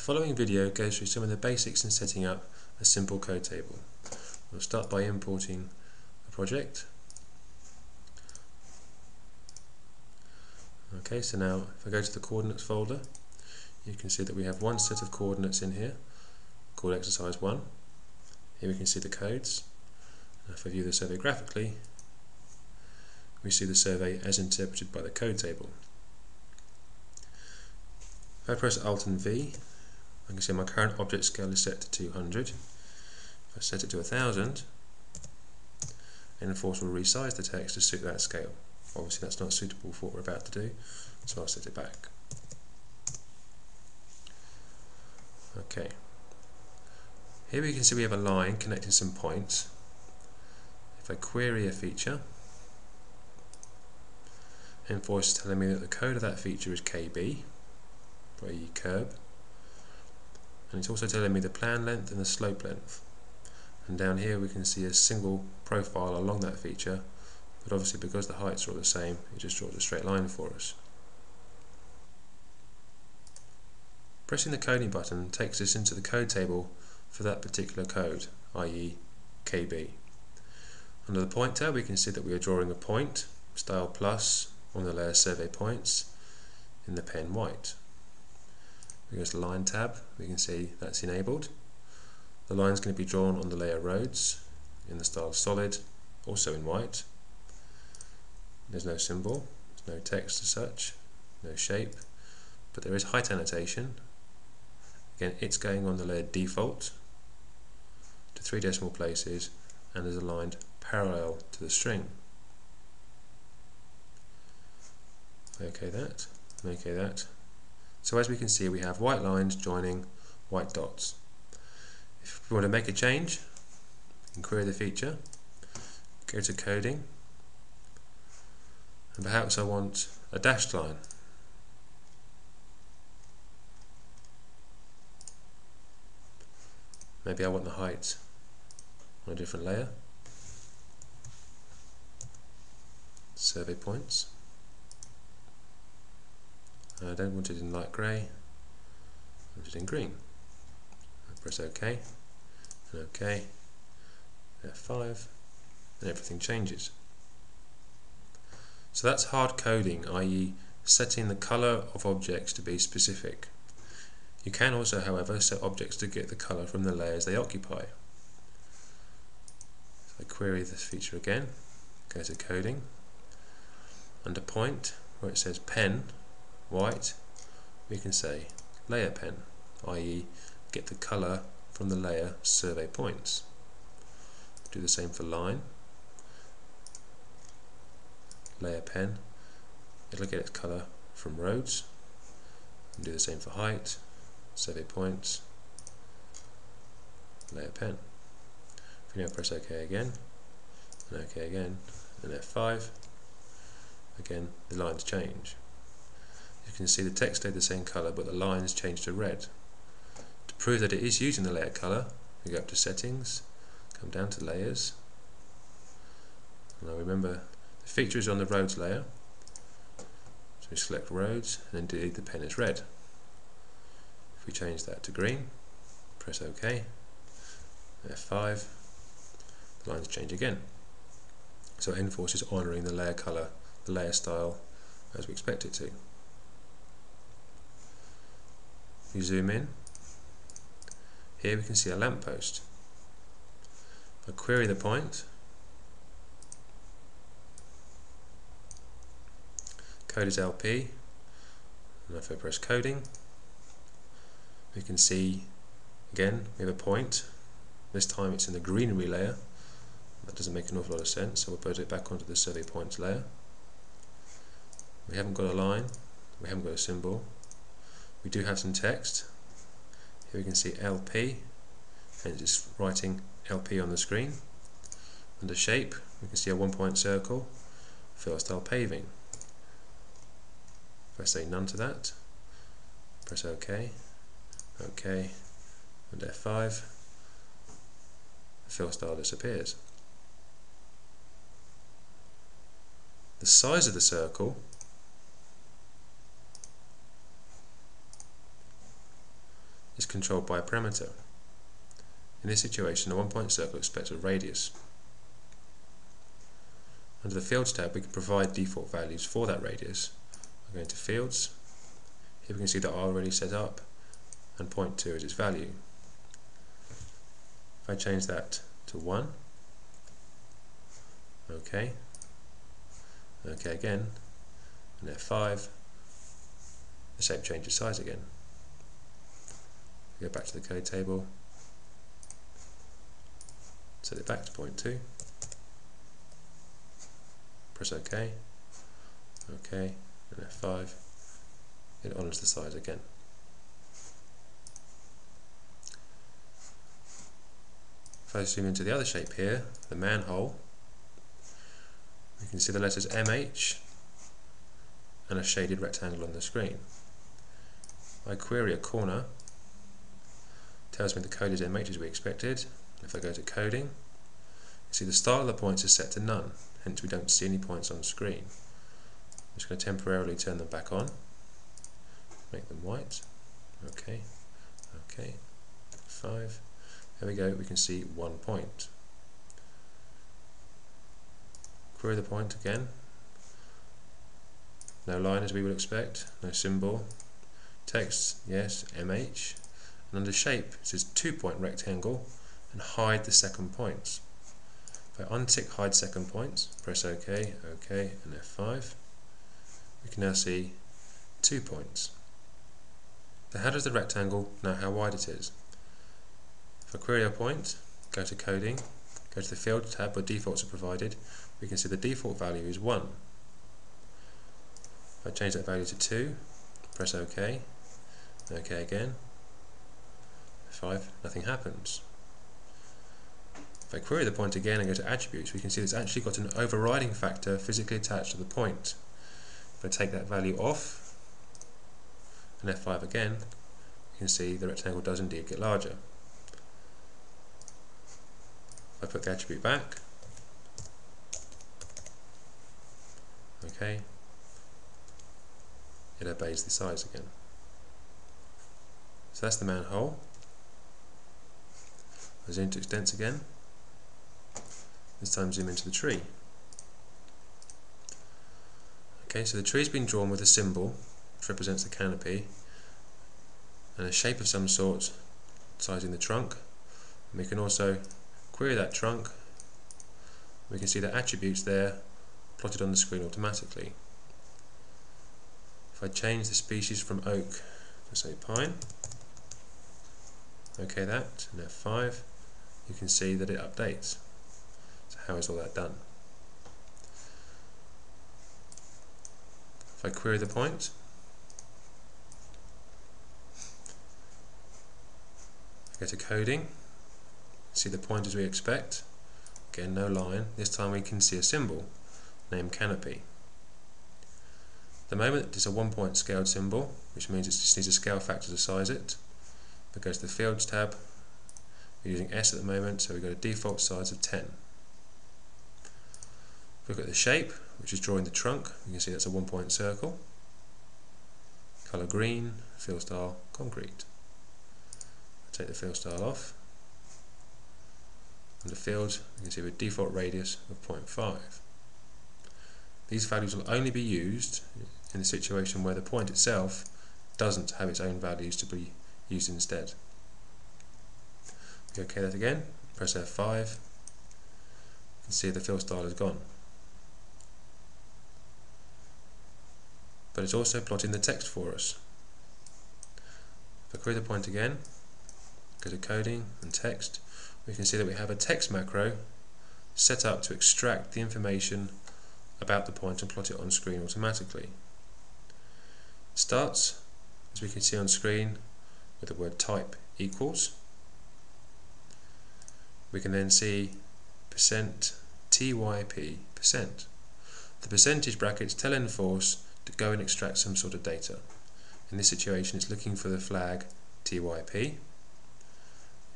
The following video goes through some of the basics in setting up a simple code table. We'll start by importing a project. Okay, so now if I go to the coordinates folder, you can see that we have one set of coordinates in here called exercise 1. Here we can see the codes. If I view the survey graphically, we see the survey as interpreted by the code table. If I press Alt and V, I can see my current object scale is set to 200. If I set it to 1000, n4ce will resize the text to suit that scale. Obviously that's not suitable for what we're about to do, so I'll set it back. Okay. Here we can see we have a line connecting some points. If I query a feature, n4ce is telling me that the code of that feature is KB, a curb, and it's also telling me the plan length and the slope length and down here we can see a single profile along that feature but obviously because the heights are all the same it just draws a straight line for us. Pressing the coding button takes us into the code table for that particular code i.e. KB. Under the point tab we can see that we are drawing a point style plus on the layer survey points in the pen white. We go to the line tab, we can see that's enabled. The line is going to be drawn on the layer roads in the style solid, also in white. There's no symbol, there's no text as such, no shape, but there is height annotation. Again, it's going on the layer default to three decimal places and is aligned parallel to the string. Okay that, okay that, so as we can see we have white lines joining white dots. If we want to make a change, can query the feature, go to coding, and perhaps I want a dashed line. Maybe I want the height on a different layer. Survey points. Uh, I don't want it in light grey, I want it in green. I press OK, and OK, F5, and everything changes. So that's hard coding, i.e. setting the colour of objects to be specific. You can also, however, set objects to get the colour from the layers they occupy. So I query this feature again, go to coding, under point, where it says pen, white, we can say layer pen, i.e. get the colour from the layer survey points. Do the same for line, layer pen, it'll get its colour from roads, do the same for height, survey points, layer pen. If we now press OK again, and OK again, and F5, again the lines change you can see the text stayed the same colour but the lines changed to red. To prove that it is using the layer colour, we go up to settings, come down to layers, now remember the feature is on the roads layer, so we select roads and then delete the pen as red. If we change that to green, press OK, F5, the lines change again. So n4ce is honouring the layer colour, the layer style as we expect it to. We zoom in. Here we can see a lamppost. I query the point, code is LP, and if I press coding, we can see again we have a point. This time it's in the greenery layer. That doesn't make an awful lot of sense, so we'll put it back onto the survey points layer. We haven't got a line, we haven't got a symbol, we do have some text. Here we can see LP, and it's just writing LP on the screen. Under shape, we can see a one point circle, fill style paving. If I say none to that, press OK, OK, and F5, the fill style disappears. The size of the circle is controlled by a parameter. In this situation, a one-point circle expects a radius. Under the Fields tab, we can provide default values for that radius. I'm going to Fields. Here we can see that R already set up and 0.2 is its value. If I change that to 1, OK, OK again, and F5, the shape changes size again. Go back to the code table, set it back to 0.2, press OK, OK, and F5, it honours the size again. If I zoom into the other shape here, the manhole, we can see the letters MH and a shaded rectangle on the screen. I query a corner, tells me the code is MH as we expected. If I go to coding, you see the style of the points is set to none, hence we don't see any points on screen. I'm just going to temporarily turn them back on, make them white, okay, okay, 5, there we go, we can see one point. Query the point again. No line as we would expect, no symbol. Text, yes, MH. And under shape, it says two point rectangle and hide the second points. If I untick hide second points, press OK, OK, and F5, we can now see two points. So how does the rectangle know how wide it is? For query a point, go to coding, go to the field tab where defaults are provided, we can see the default value is 1. If I change that value to 2, press OK, OK again, 5, nothing happens. If I query the point again and go to attributes, we can see it's actually got an overriding factor physically attached to the point. If I take that value off, and F5 again, you can see the rectangle does indeed get larger. I put the attribute back. Okay. It obeys the size again. So that's the manhole. Zoom to extents again. This time zoom into the tree. Okay, so the tree's been drawn with a symbol, which represents the canopy, and a shape of some sort, sizing the trunk. And we can also query that trunk, we can see the attributes there plotted on the screen automatically. If I change the species from oak to say pine, OK that, and F5, you can see that it updates. So how is all that done? If I query the point, I go to coding, see the point as we expect. Again, no line. This time we can see a symbol named canopy. The moment it's a one point scaled symbol, which means it just needs a scale factor to size it. But go to the Fields tab. We're using S at the moment, so we've got a default size of 10. If we look at the shape, which is drawing the trunk, you can see that's a one point circle. Colour green, fill style concrete. take the fill style off under fields you can see a default radius of 0.5. These values will only be used in the situation where the point itself doesn't have its own values to be used instead. OK that again, press F5, you can see the fill style is gone. But it's also plotting the text for us. If I query the point again, go to coding and text, we can see that we have a text macro set up to extract the information about the point and plot it on screen automatically. It starts, as we can see on screen, with the word type equals. We can then see percent typ percent. The percentage brackets tell n4ce to go and extract some sort of data. In this situation it's looking for the flag typ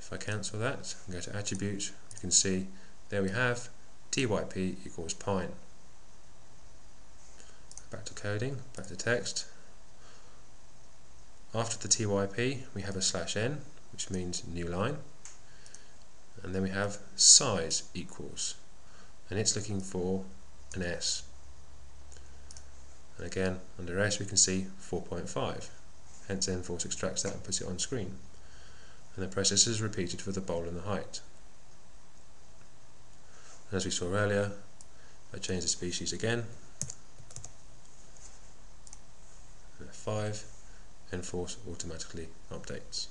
if I cancel that and go to attribute, you can see there we have typ equals pine. Back to coding, back to text. After the TYP we have a slash n which means new line and then we have size equals. And it's looking for an S. And again under S we can see 4.5 hence n4ce extracts that and puts it on screen. And the process is repeated for the bowl and the height. And as we saw earlier I change the species again. F5 n4ce automatically updates